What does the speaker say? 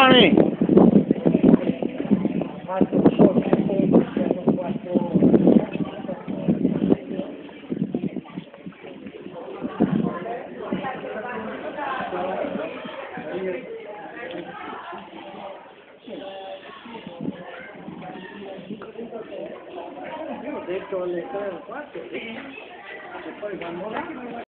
Mani! Detto alle 3 o 4 e poi vanno là